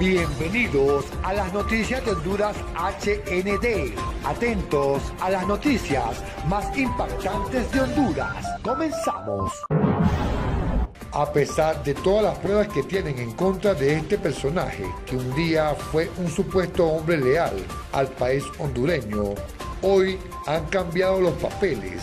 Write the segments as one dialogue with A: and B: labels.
A: Bienvenidos a las noticias de Honduras HND. Atentos a las noticias más impactantes de Honduras. Comenzamos. A pesar de todas las pruebas que tienen en contra de este personaje, que un día fue un supuesto hombre leal al país hondureño, hoy han cambiado los papeles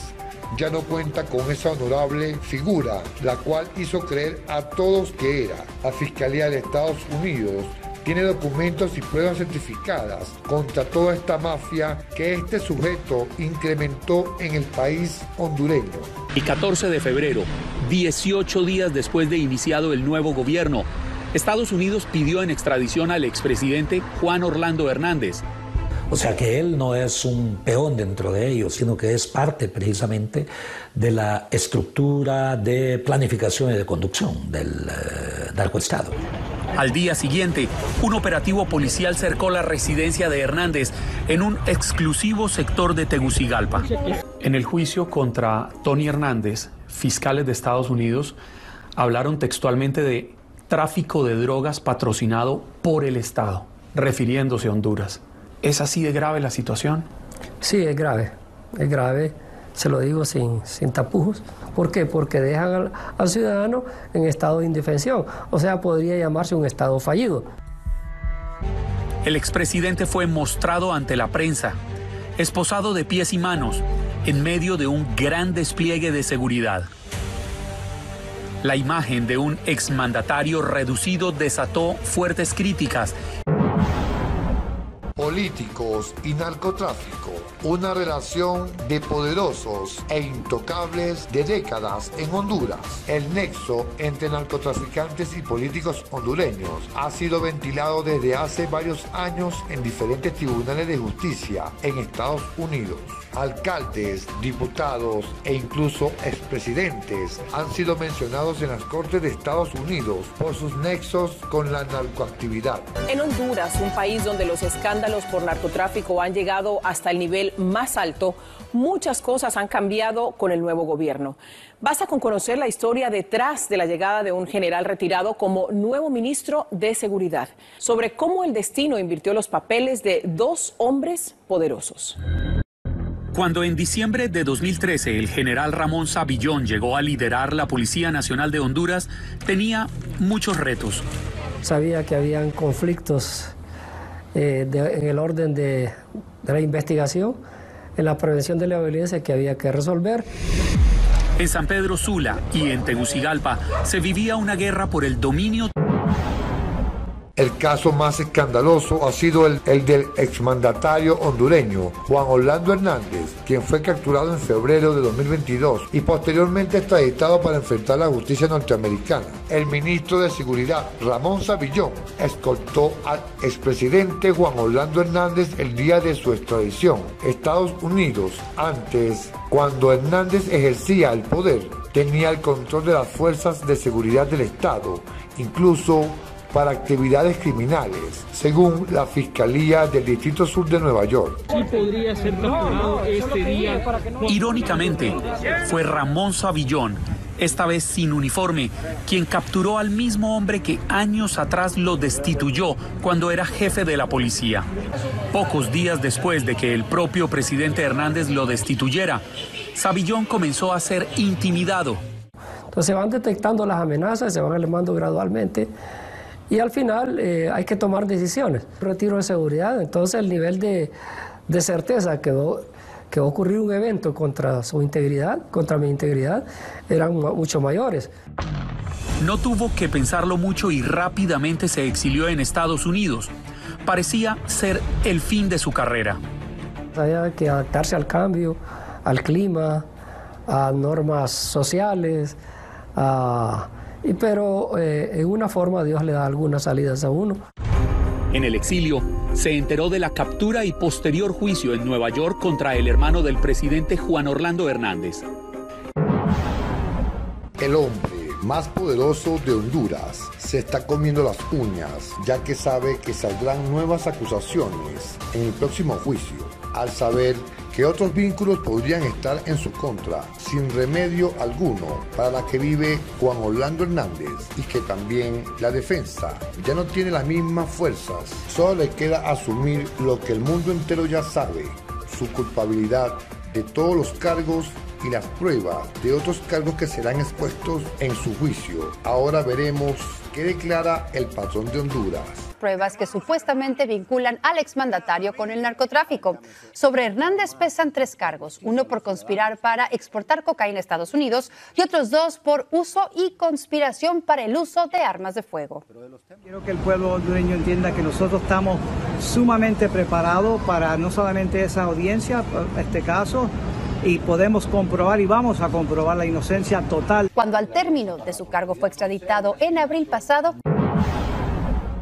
A: ya no cuenta con esa honorable figura, la cual hizo creer a todos que era. La Fiscalía de Estados Unidos tiene documentos y pruebas certificadas contra toda esta mafia que este sujeto incrementó en el país hondureño.
B: El 14 de febrero, 18 días después de iniciado el nuevo gobierno, Estados Unidos pidió en extradición al expresidente Juan Orlando Hernández,
C: o sea que él no es un peón dentro de ellos, sino que es parte precisamente de la estructura de planificación y de conducción del uh, narcoestado.
B: Al día siguiente, un operativo policial cercó la residencia de Hernández en un exclusivo sector de Tegucigalpa. En el juicio contra Tony Hernández, fiscales de Estados Unidos hablaron textualmente de tráfico de drogas patrocinado por el Estado, refiriéndose a Honduras. ¿Es así de grave la situación?
D: Sí, es grave, es grave, se lo digo sin, sin tapujos. ¿Por qué? Porque dejan al, al ciudadano en estado de indefensión, o sea, podría llamarse un estado fallido.
B: El expresidente fue mostrado ante la prensa, esposado de pies y manos, en medio de un gran despliegue de seguridad. La imagen de un exmandatario reducido desató fuertes críticas
A: políticos y narcotráfico, una relación de poderosos e intocables de décadas en Honduras. El nexo entre narcotraficantes y políticos hondureños ha sido ventilado desde hace varios años en diferentes tribunales de justicia en Estados Unidos. Alcaldes, diputados e incluso expresidentes han sido mencionados en las Cortes de Estados Unidos por sus nexos con la narcoactividad.
E: En Honduras, un país donde los escándalos por narcotráfico han llegado hasta el nivel más alto, muchas cosas han cambiado con el nuevo gobierno. Basta con conocer la historia detrás de la llegada de un general retirado como nuevo ministro de Seguridad, sobre cómo el destino invirtió los papeles de dos hombres poderosos.
B: Cuando en diciembre de 2013 el general Ramón Savillón llegó a liderar la Policía Nacional de Honduras, tenía muchos retos.
D: Sabía que habían conflictos eh, en el orden de, de la investigación, en la prevención de la violencia que había que resolver.
B: En San Pedro Sula y en Tegucigalpa se vivía una guerra por el dominio.
A: El caso más escandaloso ha sido el, el, del exmandatario hondureño Juan Orlando Hernández, quien fue capturado en febrero de 2022 y posteriormente extraditado para enfrentar la justicia norteamericana. El ministro de Seguridad, Ramón Savillón, escoltó al expresidente Juan Orlando Hernández el día de su extradición. Estados Unidos, antes, cuando Hernández ejercía el poder, tenía el control de las fuerzas de seguridad del Estado, incluso para actividades criminales, según la Fiscalía del Distrito Sur de Nueva York.
F: Sí podría ser capturado este día.
B: Irónicamente, fue Ramón Savillón, esta vez sin uniforme, quien capturó al mismo hombre que años atrás lo destituyó cuando era jefe de la policía. Pocos días después de que el propio presidente Hernández lo destituyera, Savillón comenzó a ser intimidado.
D: Entonces se van detectando las amenazas, se van elevando gradualmente y al final eh, hay que tomar decisiones. Retiro de seguridad, entonces el nivel de, de certeza que, que va a ocurrir un evento contra su integridad, contra mi integridad, eran mucho mayores.
B: No tuvo que pensarlo mucho y rápidamente se exilió en Estados Unidos. Parecía ser el fin de su carrera.
D: Había que adaptarse al cambio, al clima, a normas sociales, a y pero eh, en una forma Dios le da algunas salidas a uno.
B: En el exilio, se enteró de la captura y posterior juicio en Nueva York contra el hermano del presidente Juan Orlando Hernández.
A: El hombre más poderoso de Honduras se está comiendo las uñas, ya que sabe que saldrán nuevas acusaciones en el próximo juicio, al saber que otros vínculos podrían estar en su contra, sin remedio alguno para la que vive Juan Orlando Hernández y que también la defensa ya no tiene las mismas fuerzas. Solo le queda asumir lo que el mundo entero ya sabe, su culpabilidad de todos los cargos y las pruebas de otros cargos que serán expuestos en su juicio. Ahora veremos qué declara el patrón de Honduras
G: pruebas que supuestamente vinculan al exmandatario con el narcotráfico. Sobre Hernández pesan tres cargos, uno por conspirar para exportar cocaína a Estados Unidos y otros dos por uso y conspiración para el uso de armas de fuego.
H: Quiero que el pueblo hondureño entienda que nosotros estamos sumamente preparados para no solamente esa audiencia, este caso, y podemos comprobar y vamos a comprobar la inocencia total.
G: Cuando al término de su cargo fue extraditado en abril pasado,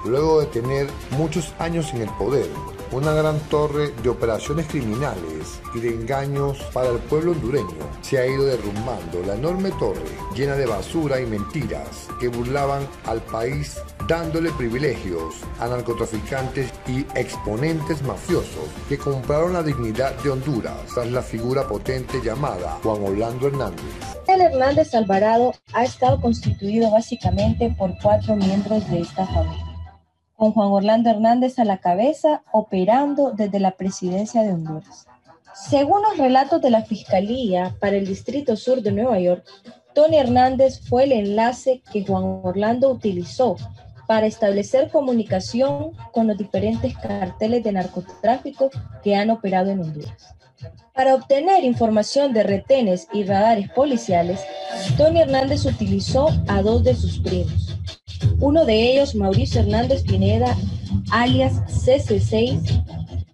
A: luego de tener muchos años en el poder, una gran torre de operaciones criminales y de engaños para el pueblo hondureño se ha ido derrumbando. La enorme torre, llena de basura y mentiras que burlaban al país dándole privilegios a narcotraficantes y exponentes mafiosos que compraron la dignidad de Honduras tras la figura potente llamada Juan Orlando Hernández.
I: El Hernández Alvarado ha estado constituido básicamente por cuatro miembros de esta familia con Juan Orlando Hernández a la cabeza, operando desde la presidencia de Honduras. Según los relatos de la Fiscalía para el Distrito Sur de Nueva York, Tony Hernández fue el enlace que Juan Orlando utilizó para establecer comunicación con los diferentes carteles de narcotráfico que han operado en Honduras. Para obtener información de retenes y radares policiales, Tony Hernández utilizó a dos de sus primos, uno de ellos, Mauricio Hernández Pineda, alias CC6,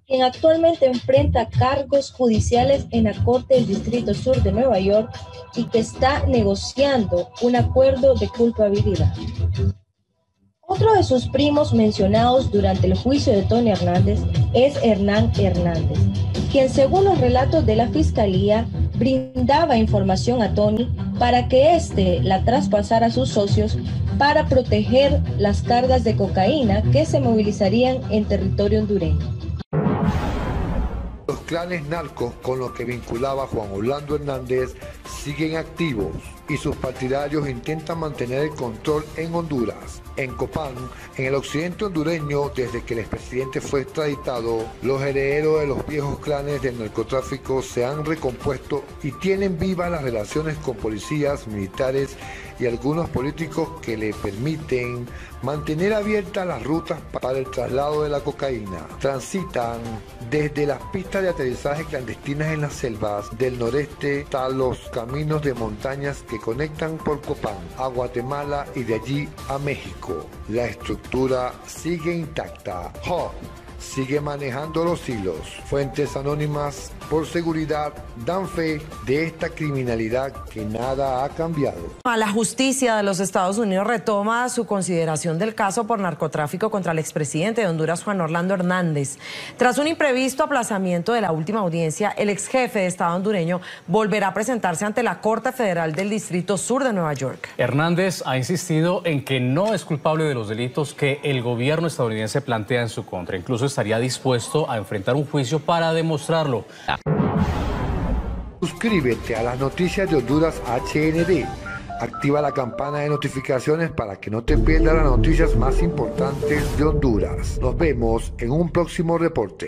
I: quien actualmente enfrenta cargos judiciales en la Corte del Distrito Sur de Nueva York y que está negociando un acuerdo de culpabilidad. Otro de sus primos mencionados durante el juicio de Tony Hernández es Hernán Hernández, quien según los relatos de la Fiscalía brindaba información a Tony para que éste la traspasara a sus socios para proteger las cargas de cocaína que se movilizarían en territorio hondureño.
A: Los clanes narcos con los que vinculaba Juan Orlando Hernández siguen activos y sus partidarios intentan mantener el control en Honduras. En Copán, en el occidente hondureño, desde que el expresidente fue extraditado, los herederos de los viejos clanes del narcotráfico se han recompuesto y tienen vivas las relaciones con policías, militares y algunos políticos que le permiten mantener abiertas las rutas para el traslado de la cocaína. Transitan desde las pistas de aterrizaje clandestinas en las selvas del noreste hasta los caminos de montañas que conectan por Copán a Guatemala y de allí a México. La estructura sigue intacta sigue manejando los hilos. Fuentes anónimas por seguridad dan fe de esta criminalidad que nada ha cambiado.
J: La justicia de los Estados Unidos retoma su consideración del caso por narcotráfico contra el expresidente de Honduras, Juan Orlando Hernández. Tras un imprevisto aplazamiento de la última audiencia, el ex jefe de Estado hondureño volverá a presentarse ante la Corte Federal del Distrito Sur de Nueva York.
B: Hernández ha insistido en que no es culpable de los delitos que el gobierno estadounidense plantea en su contra. Estaría dispuesto a enfrentar un juicio para demostrarlo.
A: Suscríbete a las noticias de Honduras HND. Activa la campana de notificaciones para que no te pierdas las noticias más importantes de Honduras. Nos vemos en un próximo reporte.